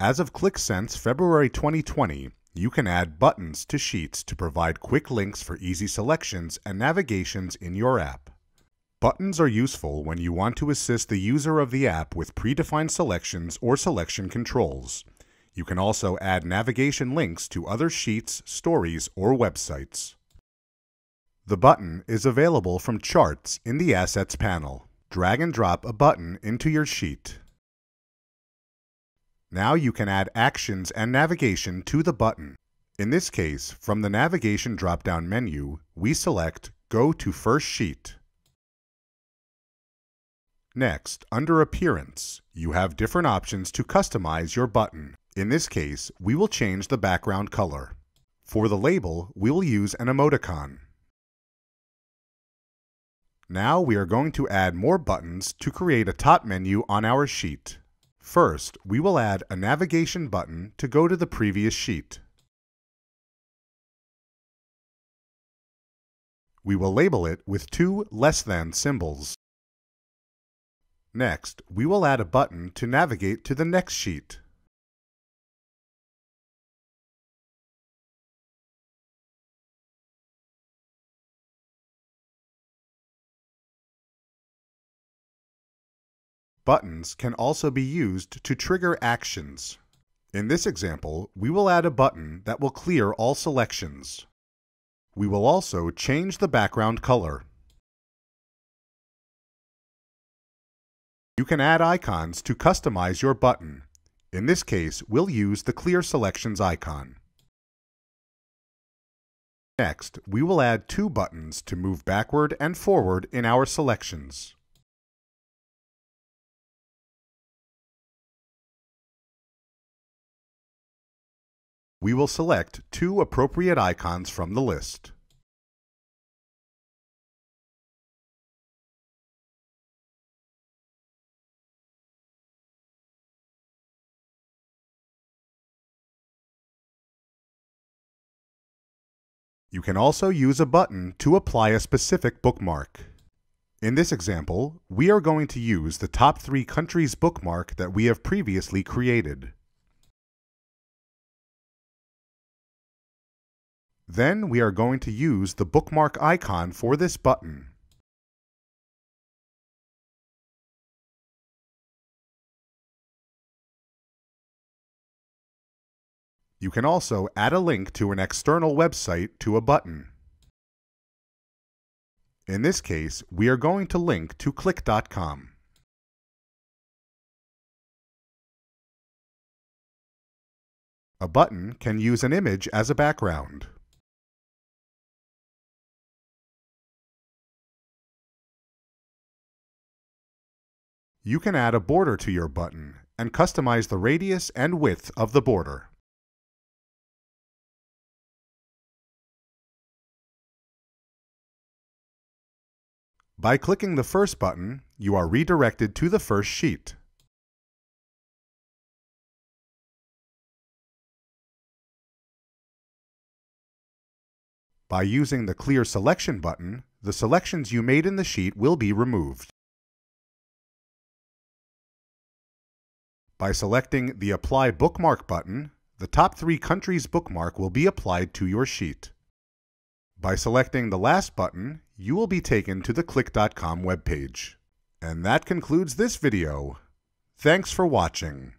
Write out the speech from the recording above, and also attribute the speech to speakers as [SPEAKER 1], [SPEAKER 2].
[SPEAKER 1] As of Qlik Sense February 2020, you can add buttons to sheets to provide quick links for easy selections and navigations in your app. Buttons are useful when you want to assist the user of the app with predefined selections or selection controls. You can also add navigation links to other sheets, stories, or websites. The button is available from Charts in the Assets panel. Drag and drop a button into your sheet. Now you can add actions and navigation to the button. In this case, from the navigation drop-down menu, we select Go to First Sheet. Next, under Appearance, you have different options to customize your button. In this case, we will change the background color. For the label, we will use an emoticon. Now we are going to add more buttons to create a top menu on our sheet. First, we will add a navigation button to go to the previous sheet. We will label it with two less than symbols. Next, we will add a button to navigate to the next sheet. Buttons can also be used to trigger actions. In this example, we will add a button that will clear all selections. We will also change the background color. You can add icons to customize your button. In this case, we'll use the Clear Selections icon. Next, we will add two buttons to move backward and forward in our selections. We will select two appropriate icons from the list. You can also use a button to apply a specific bookmark. In this example, we are going to use the top three countries bookmark that we have previously created. Then we are going to use the bookmark icon for this button. You can also add a link to an external website to a button. In this case, we are going to link to qlik.com. A button can use an image as a background. You can add a border to your button and customize the radius and width of the border. By clicking the first button, you are redirected to the first sheet. By using the Clear Selection button, the selections you made in the sheet will be removed. By selecting the Apply Bookmark button, the top three countries bookmark will be applied to your sheet. By selecting the last button, you will be taken to the Qlik.com webpage. And that concludes this video. Thanks for watching.